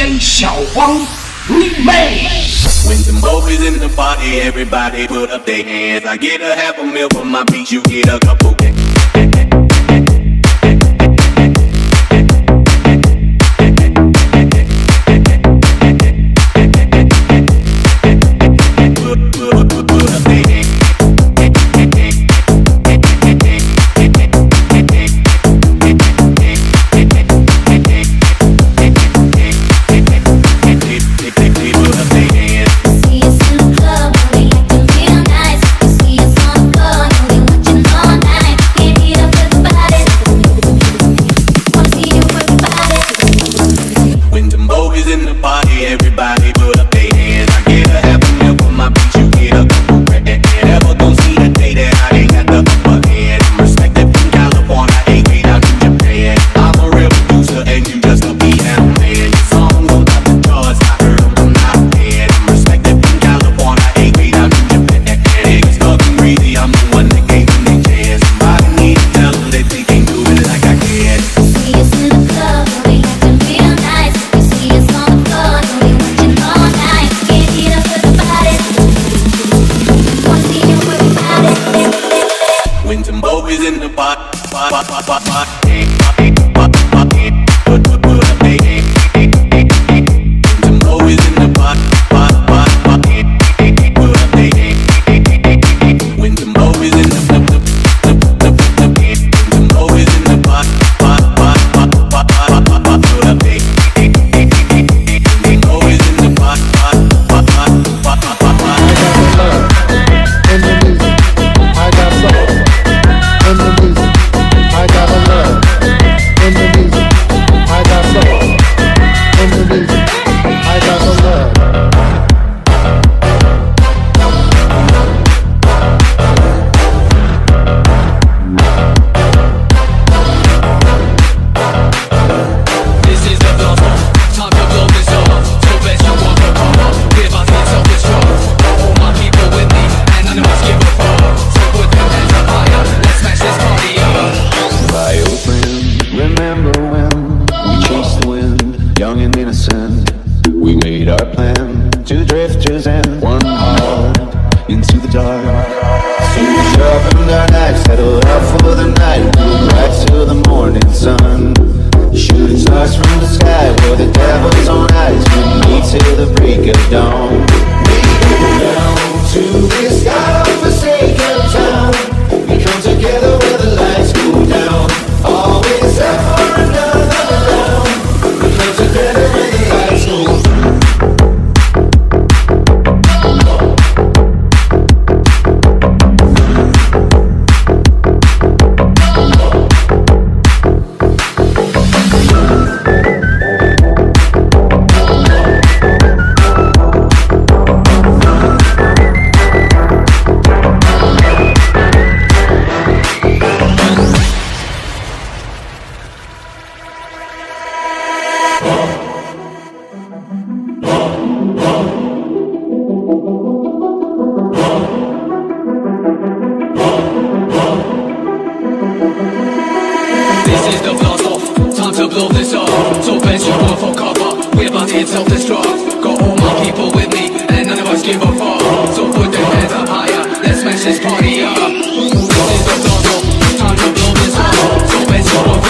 DJ Shawong Remix. When Zimbabwe is in the party, everybody put up their hands. I get a half a meal for my beats, you get a couple. Games. don't this off So bend your wall for cover We're about to self-destruct Got all my people with me And none of us give a fuck So put their hands up higher Let's smash this party up This is the time to blow this up So bend your wall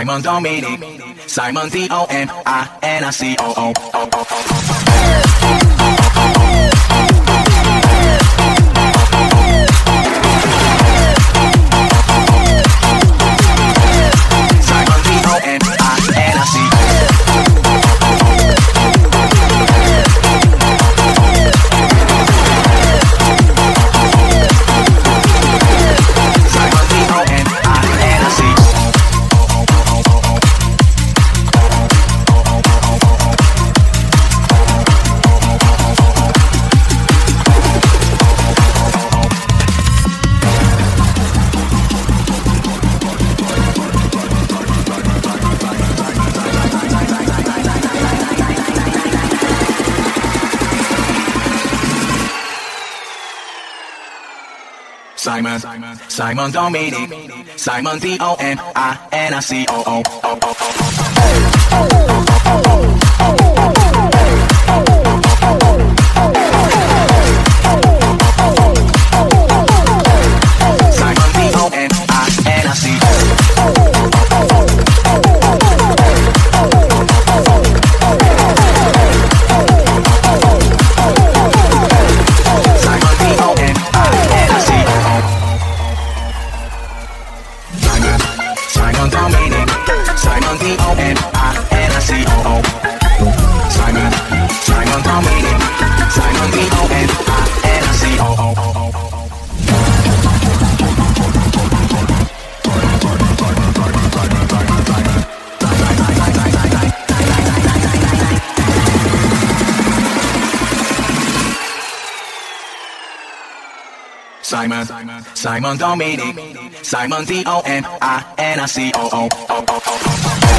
Simon Dominic, Simon D O M I N I C O O. Simon Dominic, Simon D O M I N I C O O. O O O O O O Simon Dominic, Simon D O M I N I C O O O O O.